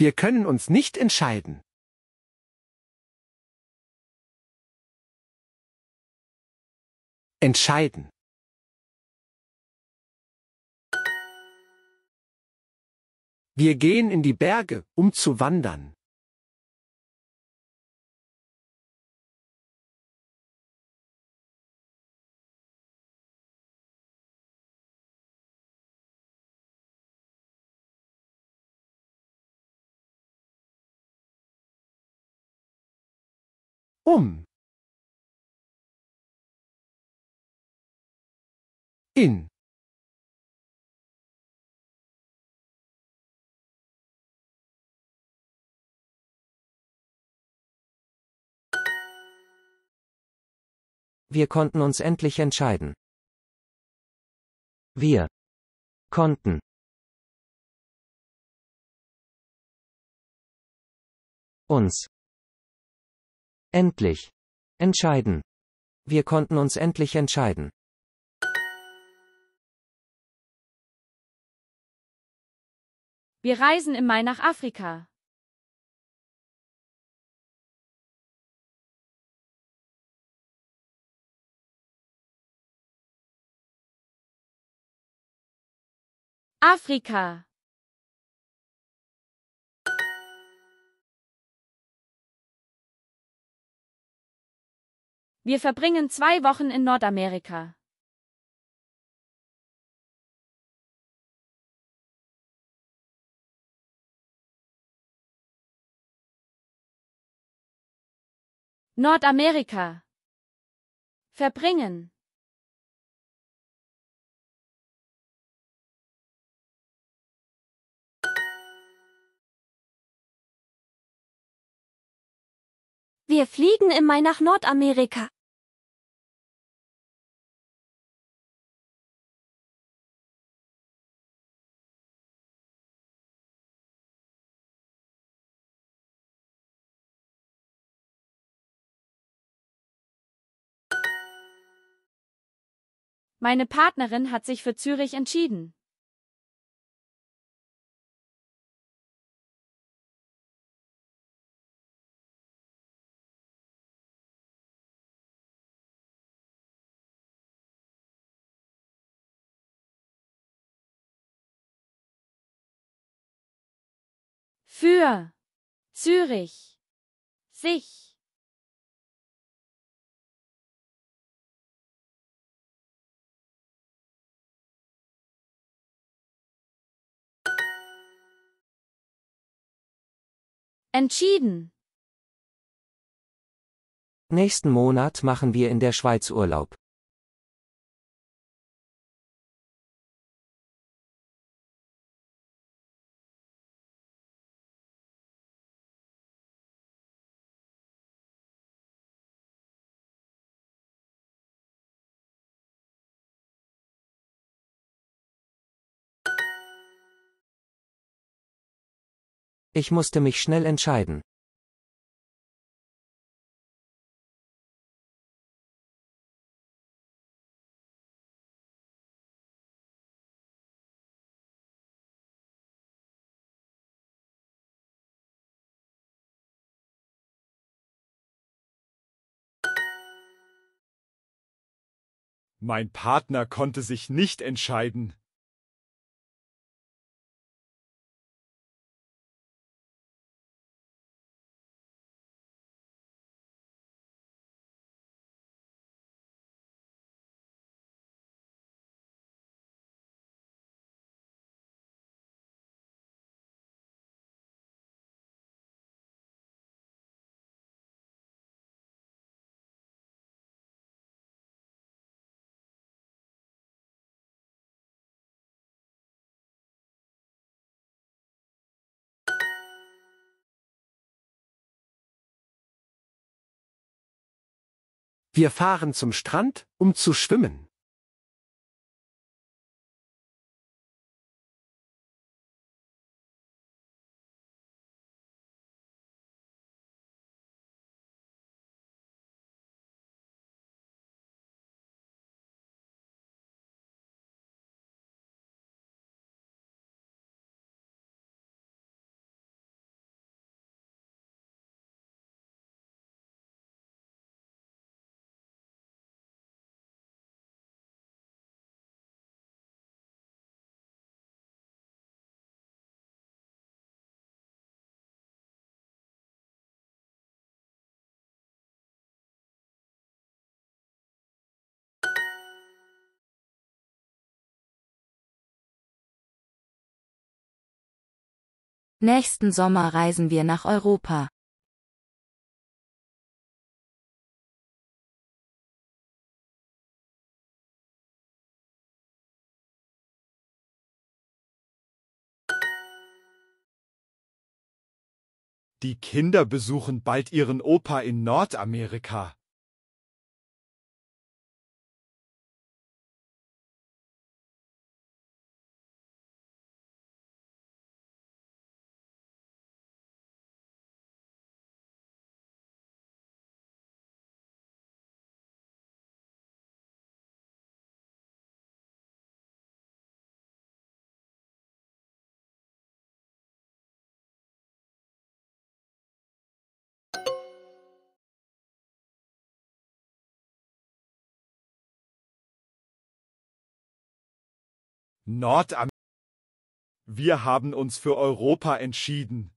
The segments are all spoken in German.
Wir können uns nicht entscheiden. Entscheiden. Wir gehen in die Berge, um zu wandern. Um. In. Wir konnten uns endlich entscheiden. Wir konnten uns endlich entscheiden. Wir konnten uns endlich entscheiden. Wir reisen im Mai nach Afrika. Afrika. Wir verbringen zwei Wochen in Nordamerika. Nordamerika. Verbringen. Wir fliegen im Mai nach Nordamerika. Meine Partnerin hat sich für Zürich entschieden. Für Zürich sich Entschieden. Nächsten Monat machen wir in der Schweiz Urlaub. Ich musste mich schnell entscheiden. Mein Partner konnte sich nicht entscheiden. Wir fahren zum Strand, um zu schwimmen. Nächsten Sommer reisen wir nach Europa. Die Kinder besuchen bald ihren Opa in Nordamerika. Nordam Wir haben uns für Europa entschieden.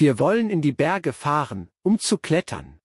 Wir wollen in die Berge fahren, um zu klettern.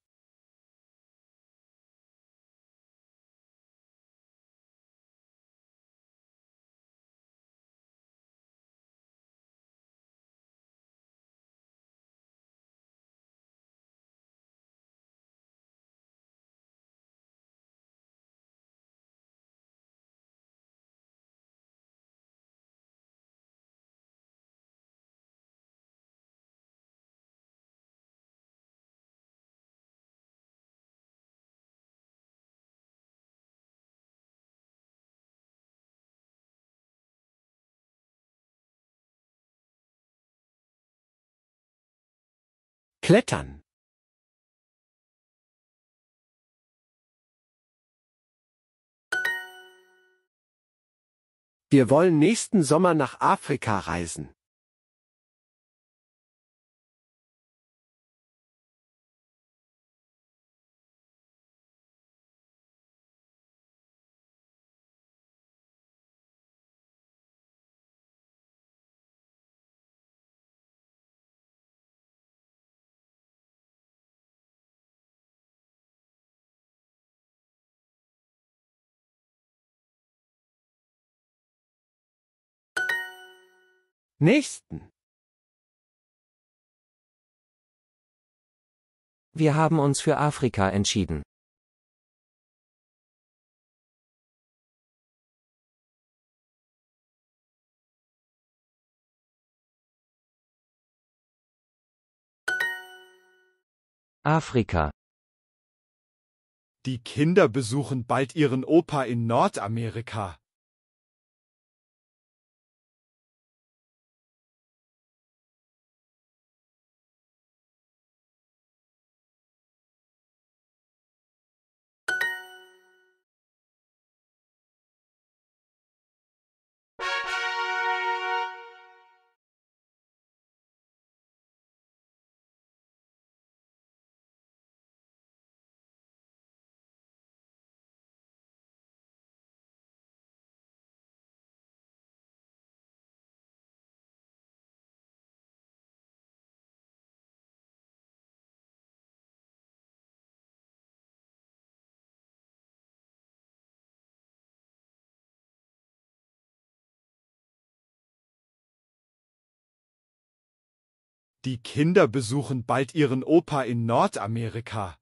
Klettern. Wir wollen nächsten Sommer nach Afrika reisen. Nächsten. Wir haben uns für Afrika entschieden. Afrika. Die Kinder besuchen bald ihren Opa in Nordamerika. Die Kinder besuchen bald ihren Opa in Nordamerika.